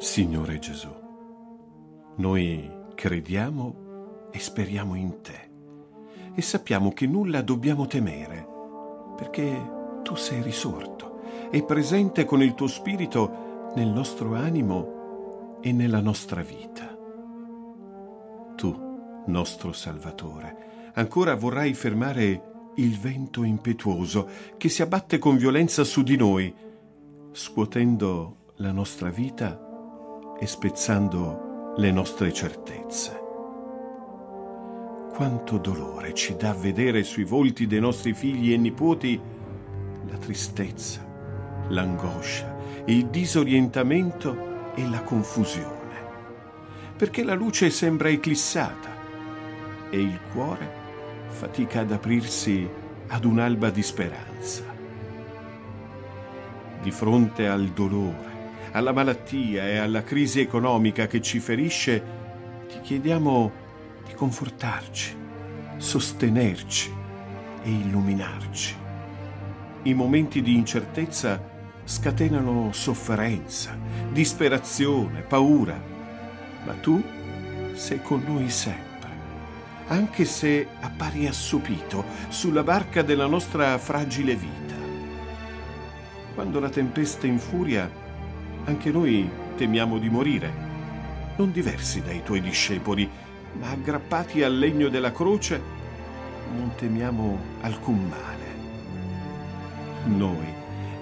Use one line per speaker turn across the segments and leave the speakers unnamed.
Signore Gesù, noi crediamo e speriamo in te e sappiamo che nulla dobbiamo temere, perché tu sei risorto e presente con il tuo spirito nel nostro animo e nella nostra vita. Tu, nostro Salvatore, ancora vorrai fermare il vento impetuoso che si abbatte con violenza su di noi, scuotendo la nostra vita e spezzando le nostre certezze. Quanto dolore ci dà vedere sui volti dei nostri figli e nipoti la tristezza, l'angoscia, il disorientamento e la confusione, perché la luce sembra eclissata e il cuore fatica ad aprirsi ad un'alba di speranza. Di fronte al dolore, alla malattia e alla crisi economica che ci ferisce, ti chiediamo di confortarci, sostenerci e illuminarci. I momenti di incertezza scatenano sofferenza, disperazione, paura, ma tu sei con noi sempre, anche se appari assopito sulla barca della nostra fragile vita. Quando la tempesta infuria, anche noi temiamo di morire, non diversi dai tuoi discepoli, ma aggrappati al legno della croce, non temiamo alcun male. Noi,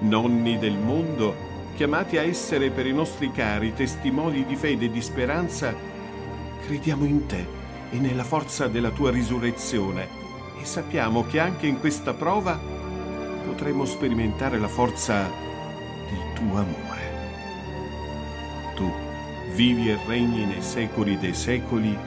nonni del mondo, chiamati a essere per i nostri cari testimoni di fede e di speranza, crediamo in te e nella forza della tua risurrezione. E sappiamo che anche in questa prova potremo sperimentare la forza del tuo amore tu vivi e regni nei secoli dei secoli.